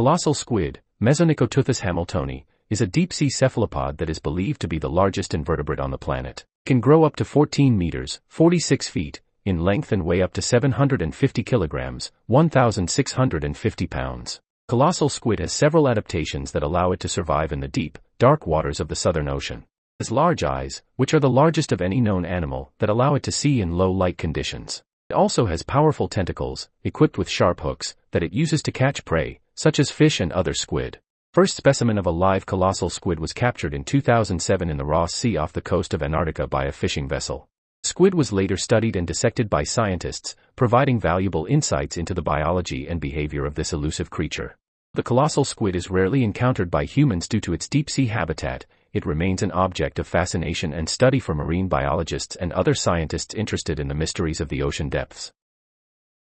colossal squid, Mesonychoteuthis hamiltoni, is a deep-sea cephalopod that is believed to be the largest invertebrate on the planet. Can grow up to 14 meters, 46 feet, in length and weigh up to 750 kilograms, 1,650 pounds. Colossal squid has several adaptations that allow it to survive in the deep, dark waters of the Southern Ocean. It has large eyes, which are the largest of any known animal, that allow it to see in low light conditions. It also has powerful tentacles, equipped with sharp hooks, that it uses to catch prey, such as fish and other squid. First specimen of a live colossal squid was captured in 2007 in the Ross Sea off the coast of Antarctica by a fishing vessel. Squid was later studied and dissected by scientists, providing valuable insights into the biology and behavior of this elusive creature. The colossal squid is rarely encountered by humans due to its deep-sea habitat, it remains an object of fascination and study for marine biologists and other scientists interested in the mysteries of the ocean depths.